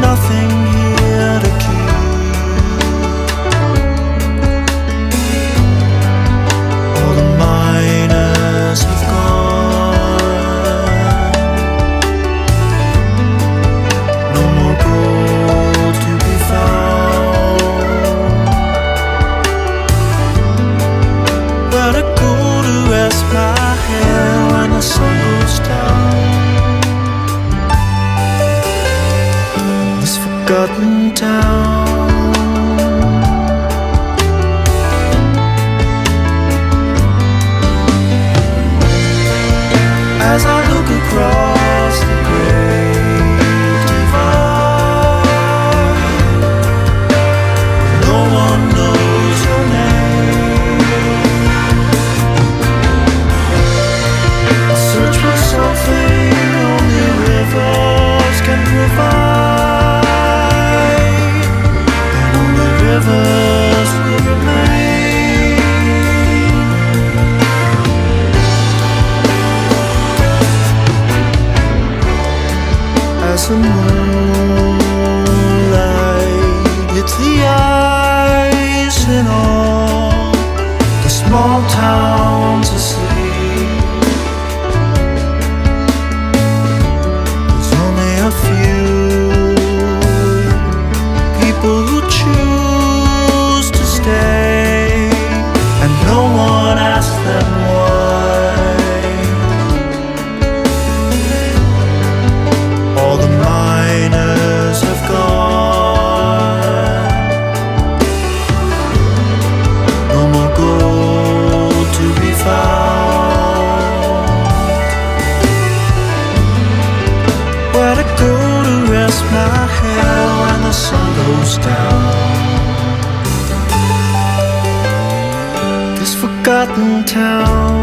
nothing here to keep. town. the moonlight, it's the eyes all the small towns asleep. There's only a few people who choose to stay, and no one asks them why. This forgotten town.